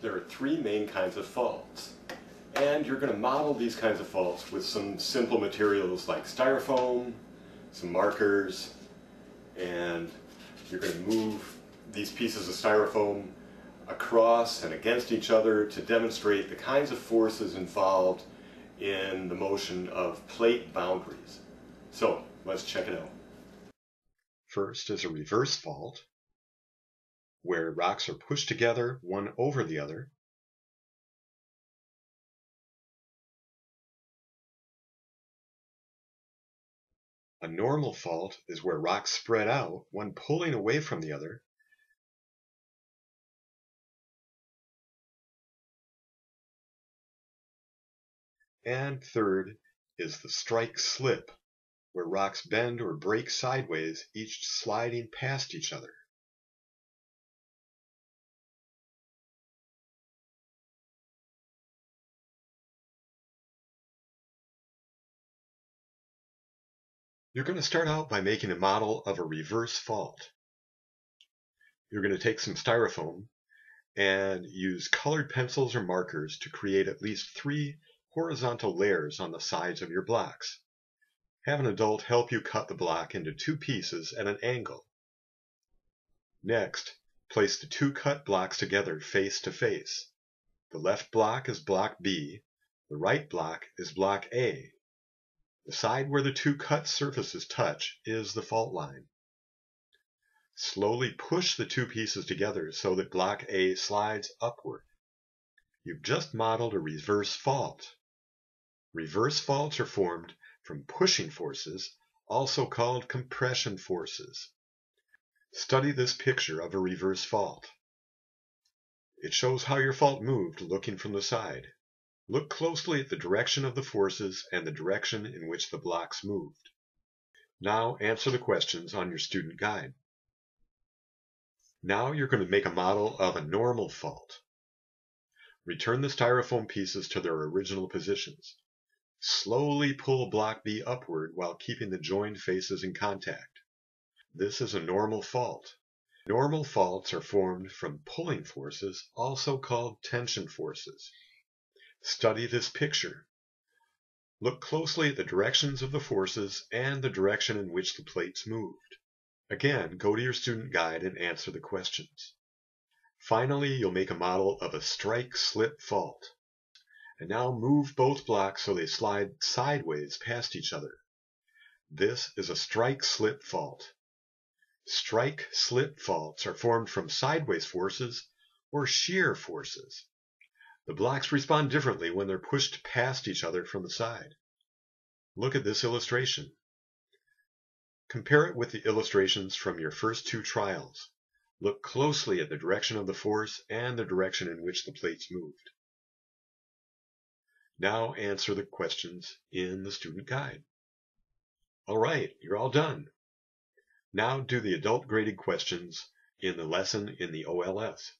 there are three main kinds of faults. And you're going to model these kinds of faults with some simple materials like styrofoam, some markers, and you're going to move these pieces of styrofoam across and against each other to demonstrate the kinds of forces involved in the motion of plate boundaries. So let's check it out. First is a reverse fault, where rocks are pushed together one over the other. A normal fault is where rocks spread out, one pulling away from the other. And third is the strike slip, where rocks bend or break sideways, each sliding past each other. You're going to start out by making a model of a reverse fault. You're going to take some styrofoam and use colored pencils or markers to create at least three horizontal layers on the sides of your blocks. Have an adult help you cut the block into two pieces at an angle. Next, place the two cut blocks together face to face. The left block is block B, the right block is block A. The side where the two cut surfaces touch is the fault line. Slowly push the two pieces together so that block A slides upward. You've just modeled a reverse fault. Reverse faults are formed from pushing forces, also called compression forces. Study this picture of a reverse fault. It shows how your fault moved looking from the side. Look closely at the direction of the forces and the direction in which the blocks moved. Now answer the questions on your student guide. Now you're going to make a model of a normal fault. Return the styrofoam pieces to their original positions. Slowly pull block B upward while keeping the joined faces in contact. This is a normal fault. Normal faults are formed from pulling forces, also called tension forces. Study this picture. Look closely at the directions of the forces and the direction in which the plates moved. Again, go to your student guide and answer the questions. Finally, you'll make a model of a strike-slip fault. And now move both blocks so they slide sideways past each other. This is a strike-slip fault. Strike-slip faults are formed from sideways forces or shear forces. The blocks respond differently when they're pushed past each other from the side. Look at this illustration. Compare it with the illustrations from your first two trials. Look closely at the direction of the force and the direction in which the plates moved. Now answer the questions in the student guide. All right, you're all done. Now do the adult graded questions in the lesson in the OLS.